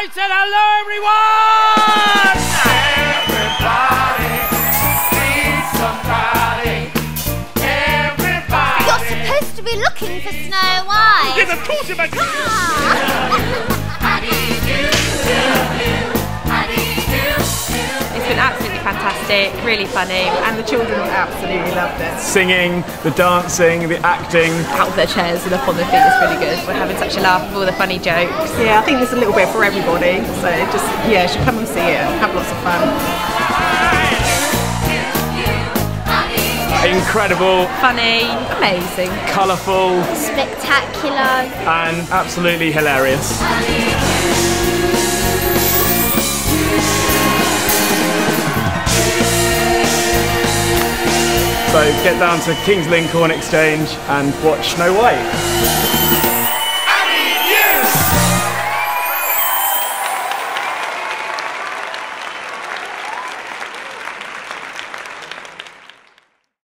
I said hello, everyone! Everybody needs somebody. Everybody. You're supposed to be looking for Snow White. Yes, of course, if fantastic, really funny. and the children absolutely loved it. Singing, the dancing, the acting. Out of their chairs and up on their feet is really good. We're having such a laugh with all the funny jokes. Yeah, I think there's a little bit for everybody. So just yeah, you should come and see it and have lots of fun. Incredible, Funny, amazing. colourful, Spectacular. and absolutely hilarious. So get down to Kings Lynn Corn Exchange and watch Snow White.